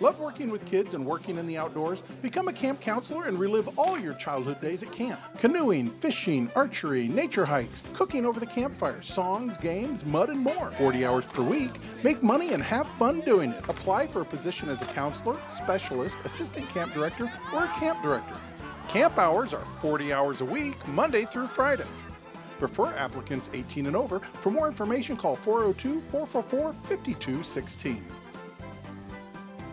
Love working with kids and working in the outdoors? Become a camp counselor and relive all your childhood days at camp. Canoeing, fishing, archery, nature hikes, cooking over the campfire, songs, games, mud, and more. 40 hours per week. Make money and have fun doing it. Apply for a position as a counselor, specialist, assistant camp director, or a camp director. Camp hours are 40 hours a week, Monday through Friday. Prefer applicants 18 and over. For more information, call 402 444 5216.